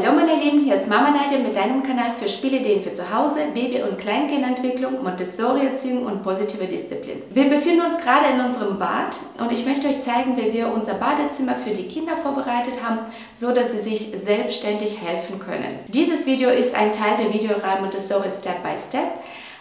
Hallo meine Lieben, hier ist Mama Nadja mit deinem Kanal für Spielideen für zu Hause, Baby- und Kleinkindentwicklung, Montessori-Erziehung und positive Disziplin. Wir befinden uns gerade in unserem Bad und ich möchte euch zeigen, wie wir unser Badezimmer für die Kinder vorbereitet haben, so dass sie sich selbstständig helfen können. Dieses Video ist ein Teil der Videoreihe Montessori Step by Step.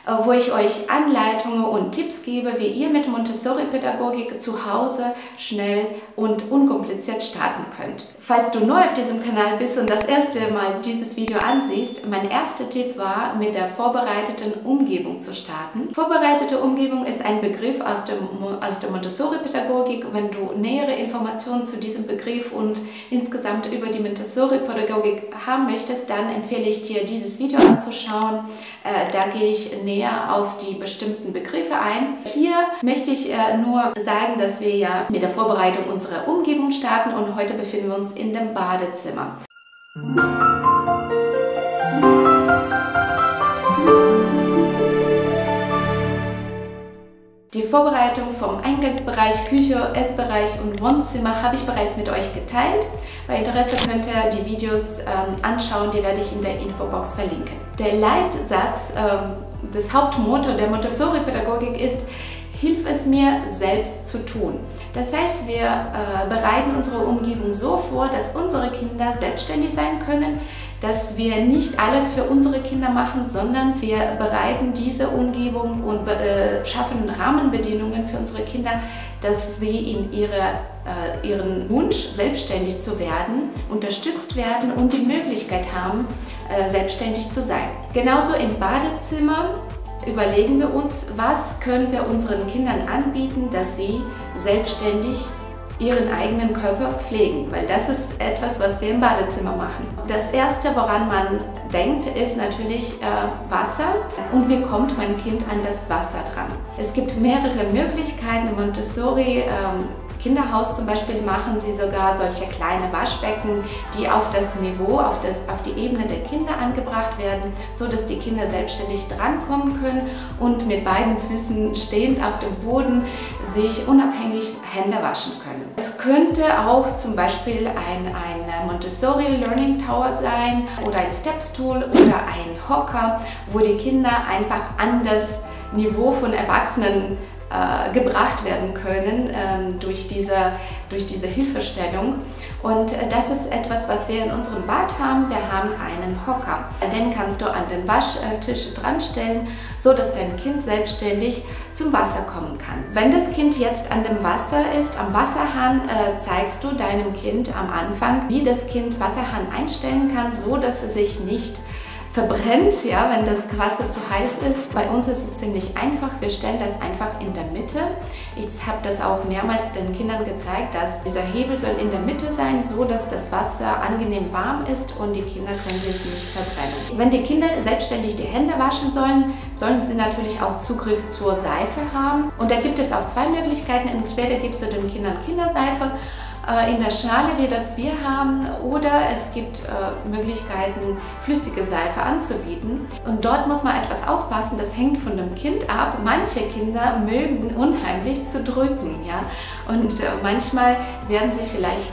Äh, wo ich euch Anleitungen und Tipps gebe, wie ihr mit Montessori-Pädagogik zu Hause schnell und unkompliziert starten könnt. Falls du neu auf diesem Kanal bist und das erste Mal dieses Video ansiehst, mein erster Tipp war, mit der vorbereiteten Umgebung zu starten. Vorbereitete Umgebung ist ein Begriff aus, dem, aus der Montessori-Pädagogik. Wenn du nähere Informationen zu diesem Begriff und insgesamt über die Montessori-Pädagogik haben möchtest, dann empfehle ich dir, dieses Video anzuschauen. Äh, da gehe ich näher näher auf die bestimmten Begriffe ein. Hier möchte ich äh, nur sagen, dass wir ja mit der Vorbereitung unserer Umgebung starten und heute befinden wir uns in dem Badezimmer. Die Vorbereitung vom Eingangsbereich, Küche, Essbereich und Wohnzimmer habe ich bereits mit euch geteilt. Bei Interesse könnt ihr die Videos ähm, anschauen, die werde ich in der Infobox verlinken. Der Leitsatz ähm, das Hauptmotto der Montessori-Pädagogik ist, hilf es mir selbst zu tun. Das heißt, wir äh, bereiten unsere Umgebung so vor, dass unsere Kinder selbstständig sein können, dass wir nicht alles für unsere Kinder machen, sondern wir bereiten diese Umgebung und äh, schaffen Rahmenbedingungen für unsere Kinder, dass sie in ihre, äh, ihren Wunsch, selbstständig zu werden, unterstützt werden und die Möglichkeit haben, äh, selbstständig zu sein. Genauso im Badezimmer überlegen wir uns, was können wir unseren Kindern anbieten, dass sie selbstständig ihren eigenen Körper pflegen, weil das ist etwas, was wir im Badezimmer machen. Das Erste, woran man denkt, ist natürlich äh, Wasser und wie kommt mein Kind an das Wasser dran. Es gibt mehrere Möglichkeiten. Montessori ähm, Kinderhaus zum Beispiel machen sie sogar solche kleine Waschbecken, die auf das Niveau, auf, das, auf die Ebene der Kinder angebracht werden, so dass die Kinder selbstständig drankommen können und mit beiden Füßen stehend auf dem Boden sich unabhängig Hände waschen können. Es könnte auch zum Beispiel ein, ein Montessori Learning Tower sein oder ein Stepstool oder ein Hocker, wo die Kinder einfach an das Niveau von Erwachsenen äh, gebracht werden können ähm, durch, diese, durch diese Hilfestellung. Und äh, das ist etwas, was wir in unserem Bad haben. Wir haben einen Hocker. Den kannst du an den Waschtisch dran stellen, so dass dein Kind selbstständig zum Wasser kommen kann. Wenn das Kind jetzt an dem Wasser ist, am Wasserhahn, äh, zeigst du deinem Kind am Anfang, wie das Kind Wasserhahn einstellen kann, so dass es sich nicht verbrennt, ja, wenn das Wasser zu heiß ist. Bei uns ist es ziemlich einfach. Wir stellen das einfach in der Mitte. Ich habe das auch mehrmals den Kindern gezeigt, dass dieser Hebel soll in der Mitte sein, so dass das Wasser angenehm warm ist und die Kinder können sich nicht verbrennen. Wenn die Kinder selbstständig die Hände waschen sollen, sollen sie natürlich auch Zugriff zur Seife haben. Und da gibt es auch zwei Möglichkeiten. Entweder gibst du den Kindern Kinderseife in der Schale, wie das wir haben, oder es gibt äh, Möglichkeiten, flüssige Seife anzubieten. Und dort muss man etwas aufpassen, das hängt von dem Kind ab. Manche Kinder mögen unheimlich zu drücken, ja, und äh, manchmal werden sie vielleicht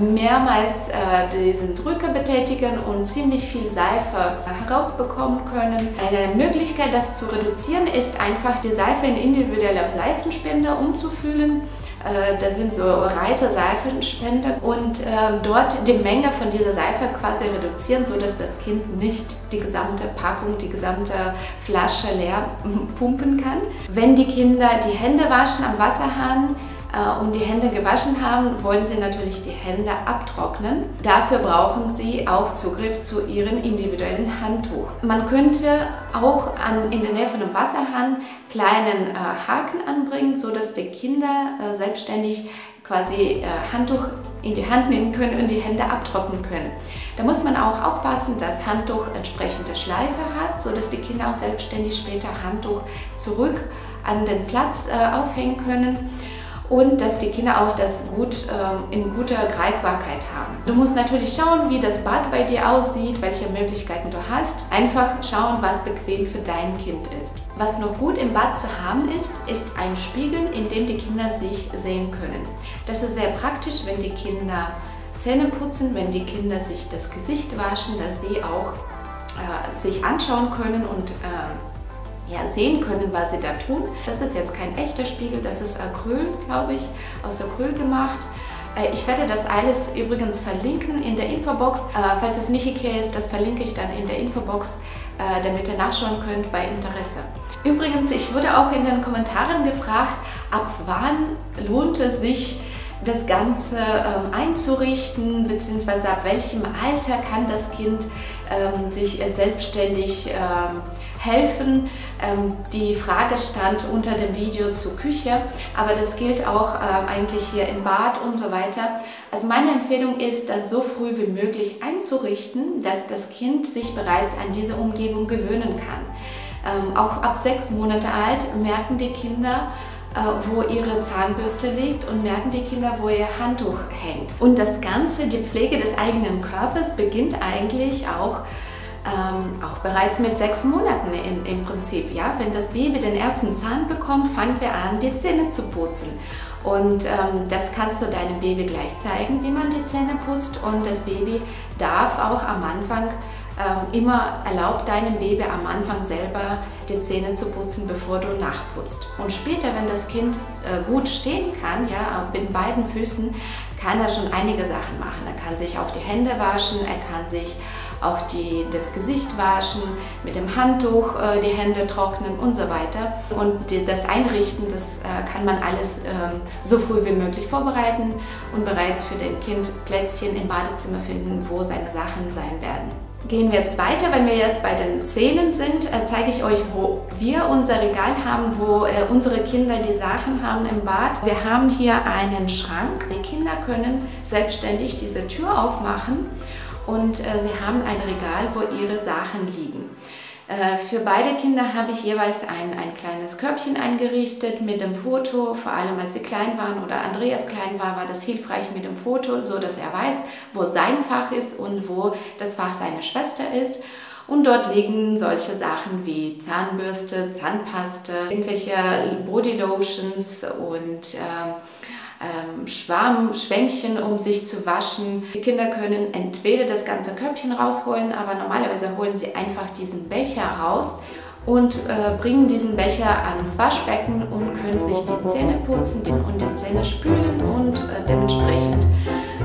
mehrmals äh, diesen Drücker betätigen und ziemlich viel Seife herausbekommen können. Eine Möglichkeit, das zu reduzieren, ist einfach die Seife in individuelle Seifenspender umzufüllen. Äh, da sind so Reiseseifenspender und äh, dort die Menge von dieser Seife quasi reduzieren, sodass das Kind nicht die gesamte Packung, die gesamte Flasche leer pumpen kann. Wenn die Kinder die Hände waschen am Wasserhahn, und die Hände gewaschen haben, wollen Sie natürlich die Hände abtrocknen. Dafür brauchen Sie auch Zugriff zu Ihrem individuellen Handtuch. Man könnte auch an, in der Nähe von dem Wasserhahn kleinen äh, Haken anbringen, sodass die Kinder äh, selbstständig quasi äh, Handtuch in die Hand nehmen können und die Hände abtrocknen können. Da muss man auch aufpassen, dass Handtuch entsprechende Schleife hat, sodass die Kinder auch selbstständig später Handtuch zurück an den Platz äh, aufhängen können und dass die Kinder auch das gut ähm, in guter Greifbarkeit haben. Du musst natürlich schauen, wie das Bad bei dir aussieht, welche Möglichkeiten du hast. Einfach schauen, was bequem für dein Kind ist. Was noch gut im Bad zu haben ist, ist ein Spiegel, in dem die Kinder sich sehen können. Das ist sehr praktisch, wenn die Kinder Zähne putzen, wenn die Kinder sich das Gesicht waschen, dass sie auch äh, sich anschauen können und äh, ja, sehen können, was sie da tun. Das ist jetzt kein echter Spiegel, das ist Acryl, glaube ich, aus Acryl gemacht. Äh, ich werde das alles übrigens verlinken in der Infobox. Äh, falls es nicht Ikea ist, das verlinke ich dann in der Infobox, äh, damit ihr nachschauen könnt bei Interesse. Übrigens, ich wurde auch in den Kommentaren gefragt, ab wann lohnt es sich, das Ganze ähm, einzurichten, beziehungsweise ab welchem Alter kann das Kind ähm, sich selbstständig ähm, helfen. Ähm, die Frage stand unter dem Video zur Küche, aber das gilt auch ähm, eigentlich hier im Bad und so weiter. Also meine Empfehlung ist, das so früh wie möglich einzurichten, dass das Kind sich bereits an diese Umgebung gewöhnen kann. Ähm, auch ab sechs Monate alt merken die Kinder, äh, wo ihre Zahnbürste liegt und merken die Kinder, wo ihr Handtuch hängt. Und das Ganze, die Pflege des eigenen Körpers beginnt eigentlich auch ähm, auch bereits mit sechs Monaten in, im Prinzip. Ja? Wenn das Baby den ersten Zahn bekommt, fangen wir an, die Zähne zu putzen. Und ähm, das kannst du deinem Baby gleich zeigen, wie man die Zähne putzt. Und das Baby darf auch am Anfang ähm, immer erlaubt deinem Baby am Anfang selber die Zähne zu putzen, bevor du nachputzt. Und später, wenn das Kind äh, gut stehen kann, ja, mit beiden Füßen, kann er schon einige Sachen machen. Er kann sich auch die Hände waschen, er kann sich auch die, das Gesicht waschen, mit dem Handtuch äh, die Hände trocknen und so weiter. Und die, das Einrichten, das äh, kann man alles äh, so früh wie möglich vorbereiten und bereits für den Kind Plätzchen im Badezimmer finden, wo seine Sachen sein werden. Gehen wir jetzt weiter, wenn wir jetzt bei den Zähnen sind, äh, zeige ich euch, wo wir unser Regal haben, wo äh, unsere Kinder die Sachen haben im Bad. Wir haben hier einen Schrank. Die Kinder können selbstständig diese Tür aufmachen und äh, sie haben ein Regal, wo ihre Sachen liegen. Äh, für beide Kinder habe ich jeweils ein, ein kleines Körbchen eingerichtet mit dem Foto, vor allem als sie klein waren oder Andreas klein war, war das hilfreich mit dem Foto, so dass er weiß, wo sein Fach ist und wo das Fach seiner Schwester ist. Und dort liegen solche Sachen wie Zahnbürste, Zahnpaste, irgendwelche Bodylotions und äh, ähm, Schwarmschwämmchen, um sich zu waschen. Die Kinder können entweder das ganze Körbchen rausholen, aber normalerweise holen sie einfach diesen Becher raus und äh, bringen diesen Becher ans Waschbecken und können sich die Zähne putzen und die Zähne spülen und äh, dementsprechend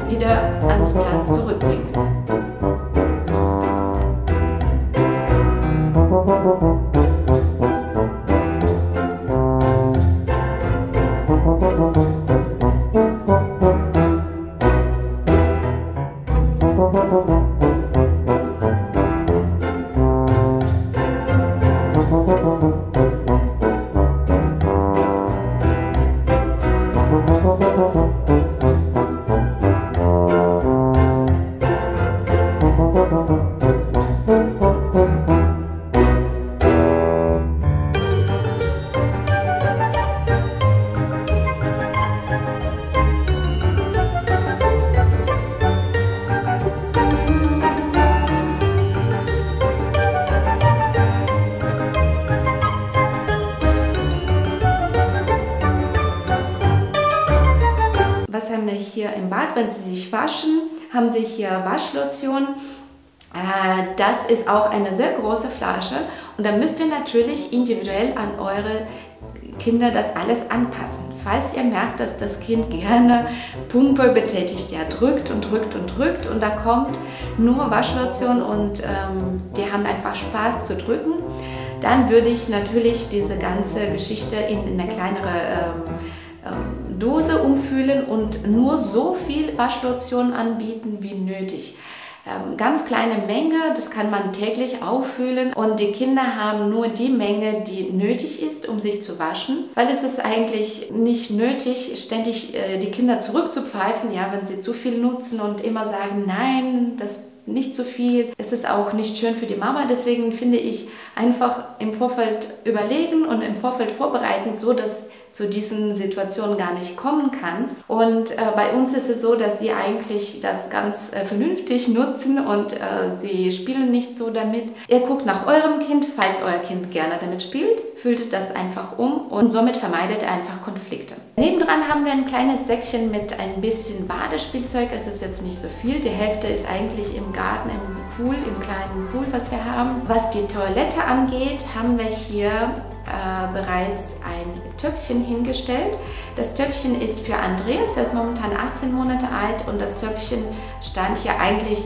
wieder ans Platz zurückbringen. Waschen, haben Sie hier Waschlotion. Äh, das ist auch eine sehr große Flasche und da müsst ihr natürlich individuell an eure Kinder das alles anpassen. Falls ihr merkt, dass das Kind gerne Pumpe betätigt, ja drückt und drückt und drückt und da kommt nur Waschlotion und ähm, die haben einfach Spaß zu drücken, dann würde ich natürlich diese ganze Geschichte in, in eine kleinere ähm, ähm, Dose umfüllen und nur so viel Waschlotion anbieten wie nötig. Ähm, ganz kleine Menge, das kann man täglich auffüllen und die Kinder haben nur die Menge, die nötig ist, um sich zu waschen, weil es ist eigentlich nicht nötig, ständig äh, die Kinder zurückzupfeifen, ja, wenn sie zu viel nutzen und immer sagen, nein, das nicht zu viel. Es ist auch nicht schön für die Mama, deswegen finde ich einfach im Vorfeld überlegen und im Vorfeld vorbereiten, so dass zu diesen Situationen gar nicht kommen kann. Und äh, bei uns ist es so, dass sie eigentlich das ganz äh, vernünftig nutzen und äh, sie spielen nicht so damit. Ihr guckt nach eurem Kind, falls euer Kind gerne damit spielt, füllt das einfach um und somit vermeidet ihr einfach Konflikte. Nebendran haben wir ein kleines Säckchen mit ein bisschen Badespielzeug. Es ist jetzt nicht so viel. Die Hälfte ist eigentlich im Garten, im Pool, im kleinen Pool, was wir haben. Was die Toilette angeht, haben wir hier äh, bereits ein Töpfchen hingestellt. Das Töpfchen ist für Andreas, der ist momentan 18 Monate alt und das Töpfchen stand hier eigentlich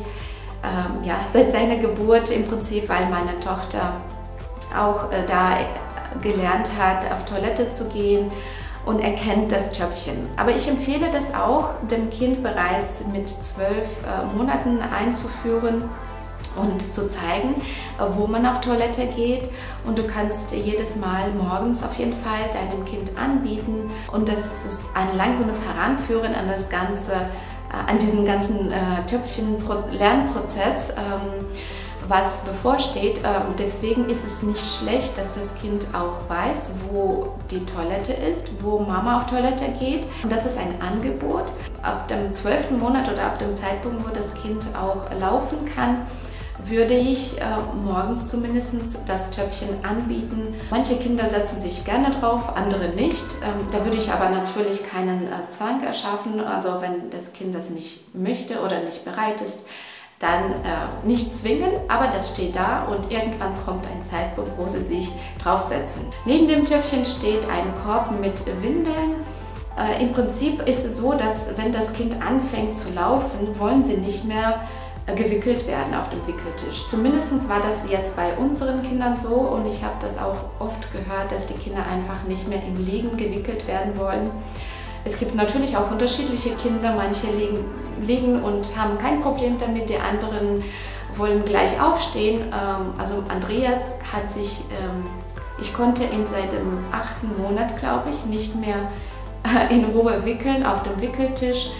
ähm, ja, seit seiner Geburt im Prinzip, weil meine Tochter auch äh, da gelernt hat, auf Toilette zu gehen und erkennt das Töpfchen. Aber ich empfehle das auch, dem Kind bereits mit zwölf äh, Monaten einzuführen und zu zeigen, äh, wo man auf Toilette geht. Und du kannst jedes Mal morgens auf jeden Fall deinem Kind anbieten. Und das ist ein langsames Heranführen an das Ganze, äh, an diesen ganzen äh, Töpfchen-Lernprozess. Ähm, was bevorsteht. Ähm, deswegen ist es nicht schlecht, dass das Kind auch weiß, wo die Toilette ist, wo Mama auf Toilette geht. Und das ist ein Angebot. Ab dem zwölften Monat oder ab dem Zeitpunkt, wo das Kind auch laufen kann, würde ich äh, morgens zumindest das Töpfchen anbieten. Manche Kinder setzen sich gerne drauf, andere nicht. Ähm, da würde ich aber natürlich keinen äh, Zwang erschaffen. Also wenn das Kind das nicht möchte oder nicht bereit ist, dann äh, nicht zwingen, aber das steht da und irgendwann kommt ein Zeitpunkt, wo sie sich draufsetzen. Neben dem Töpfchen steht ein Korb mit Windeln. Äh, Im Prinzip ist es so, dass wenn das Kind anfängt zu laufen, wollen sie nicht mehr gewickelt werden auf dem Wickeltisch. Zumindest war das jetzt bei unseren Kindern so und ich habe das auch oft gehört, dass die Kinder einfach nicht mehr im Liegen gewickelt werden wollen. Es gibt natürlich auch unterschiedliche Kinder, manche liegen, liegen und haben kein Problem damit, die anderen wollen gleich aufstehen. Ähm, also Andreas hat sich, ähm, ich konnte ihn seit dem achten Monat, glaube ich, nicht mehr in Ruhe wickeln auf dem Wickeltisch.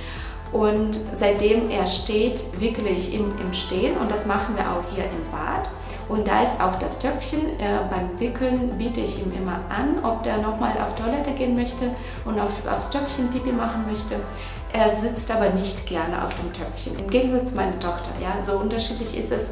Und seitdem er steht, wickele ich ihn im Stehen und das machen wir auch hier im Bad. Und da ist auch das Töpfchen. Äh, beim Wickeln biete ich ihm immer an, ob der nochmal auf Toilette gehen möchte und auf, aufs Töpfchen Pipi machen möchte. Er sitzt aber nicht gerne auf dem Töpfchen. Im Gegensatz zu meiner Tochter. Ja, so unterschiedlich ist es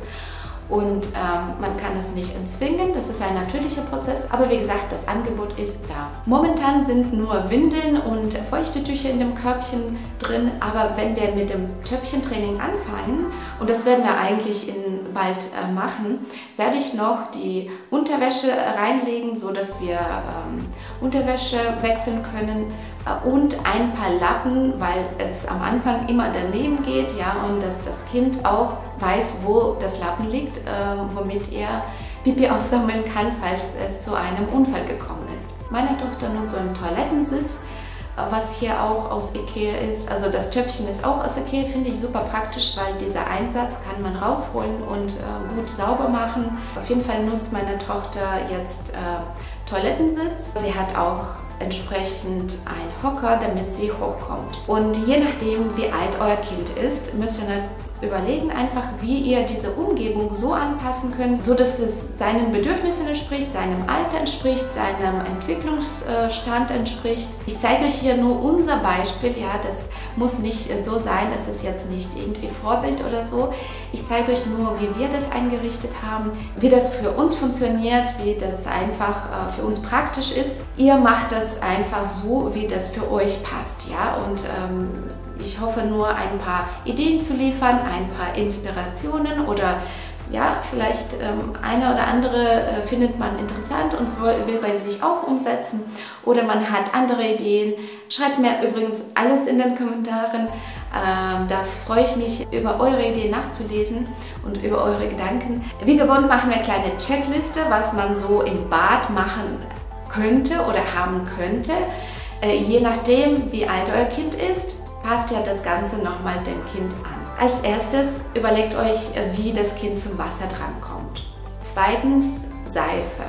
und ähm, man kann es nicht entzwingen, das ist ein natürlicher Prozess, aber wie gesagt, das Angebot ist da. Momentan sind nur Windeln und feuchte Tücher in dem Körbchen drin, aber wenn wir mit dem Töpfchentraining anfangen, und das werden wir eigentlich in bald äh, machen, werde ich noch die Unterwäsche reinlegen, so dass wir ähm, Unterwäsche wechseln können äh, und ein paar Lappen, weil es am Anfang immer daneben geht, ja, und dass das Kind auch weiß, wo das Lappen liegt, äh, womit er Pipi aufsammeln kann, falls es zu einem Unfall gekommen ist. Meine Tochter nutzt so einen Toilettensitz, was hier auch aus Ikea ist. Also das Töpfchen ist auch aus Ikea, finde ich super praktisch, weil dieser Einsatz kann man rausholen und äh, gut sauber machen. Auf jeden Fall nutzt meine Tochter jetzt äh, Toilettensitz. Sie hat auch entsprechend ein Hocker, damit sie hochkommt. Und je nachdem, wie alt euer Kind ist, müsst ihr überlegen einfach, wie ihr diese Umgebung so anpassen könnt, so dass es seinen Bedürfnissen entspricht, seinem Alter entspricht, seinem Entwicklungsstand entspricht. Ich zeige euch hier nur unser Beispiel, ja, das muss nicht so sein, dass es jetzt nicht irgendwie Vorbild oder so. Ich zeige euch nur, wie wir das eingerichtet haben, wie das für uns funktioniert, wie das einfach äh, für uns praktisch ist. Ihr macht das einfach so, wie das für euch passt, ja, und ähm, ich hoffe nur ein paar Ideen zu liefern, ein paar Inspirationen oder ja, vielleicht ähm, eine oder andere äh, findet man interessant und will bei sich auch umsetzen oder man hat andere Ideen. Schreibt mir übrigens alles in den Kommentaren. Ähm, da freue ich mich, über eure Ideen nachzulesen und über eure Gedanken. Wie gewohnt machen wir eine kleine Checkliste, was man so im Bad machen könnte oder haben könnte. Äh, je nachdem, wie alt euer Kind ist, passt ja das Ganze nochmal dem Kind an. Als erstes überlegt euch, wie das Kind zum Wasser drankommt. Zweitens Seife.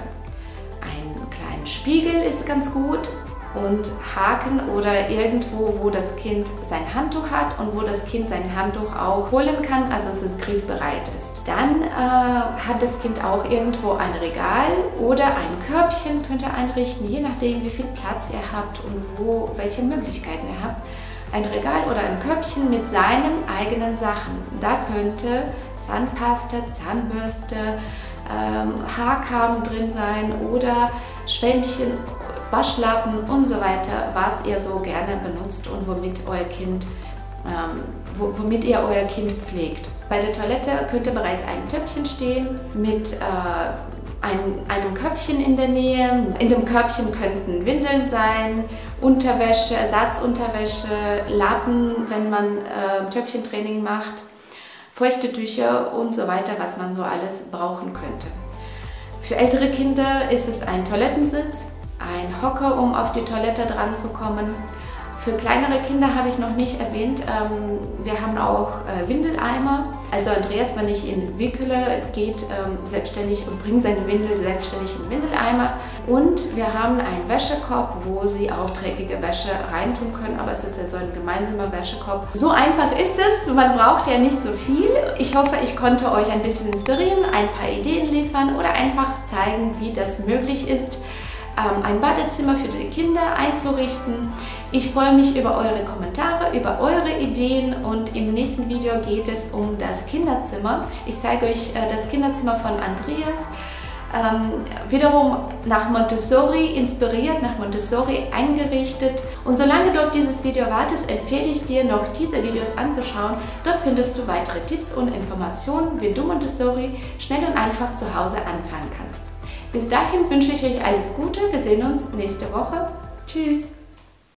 Ein kleiner Spiegel ist ganz gut. und Haken oder irgendwo, wo das Kind sein Handtuch hat und wo das Kind sein Handtuch auch holen kann, also dass es griffbereit ist. Dann äh, hat das Kind auch irgendwo ein Regal oder ein Körbchen könnt ihr einrichten, je nachdem wie viel Platz ihr habt und wo, welche Möglichkeiten ihr habt. Ein Regal oder ein Körbchen mit seinen eigenen Sachen. Da könnte Zahnpasta, Zahnbürste, ähm, Haarkamm drin sein oder Schwämmchen Waschlappen und so weiter, was ihr so gerne benutzt und womit euer Kind, ähm, womit ihr euer Kind pflegt. Bei der Toilette könnte bereits ein Töpfchen stehen mit äh, ein, einem Köpfchen in der Nähe. In dem Köpfchen könnten Windeln sein, Unterwäsche, Ersatzunterwäsche, Lappen, wenn man äh, Töpfchentraining macht, feuchte Tücher und so weiter, was man so alles brauchen könnte. Für ältere Kinder ist es ein Toilettensitz, ein Hocker, um auf die Toilette dran zu kommen. Für kleinere Kinder habe ich noch nicht erwähnt, ähm, wir haben auch äh, Windeleimer. Also Andreas, wenn ich ihn wickele, geht ähm, selbstständig und bringt seine Windel selbstständig in Windeleimer. Und wir haben einen Wäschekorb, wo sie auch dreckige Wäsche reintun können, aber es ist ja so ein gemeinsamer Wäschekorb. So einfach ist es, man braucht ja nicht so viel. Ich hoffe, ich konnte euch ein bisschen inspirieren, ein paar Ideen liefern oder einfach zeigen, wie das möglich ist ein Badezimmer für die Kinder einzurichten. Ich freue mich über eure Kommentare, über eure Ideen und im nächsten Video geht es um das Kinderzimmer. Ich zeige euch äh, das Kinderzimmer von Andreas. Ähm, wiederum nach Montessori inspiriert, nach Montessori eingerichtet. Und solange du auf dieses Video wartest, empfehle ich dir noch diese Videos anzuschauen. Dort findest du weitere Tipps und Informationen, wie du Montessori schnell und einfach zu Hause anfangen kannst. Bis dahin wünsche ich euch alles Gute. Wir sehen uns nächste Woche. Tschüss!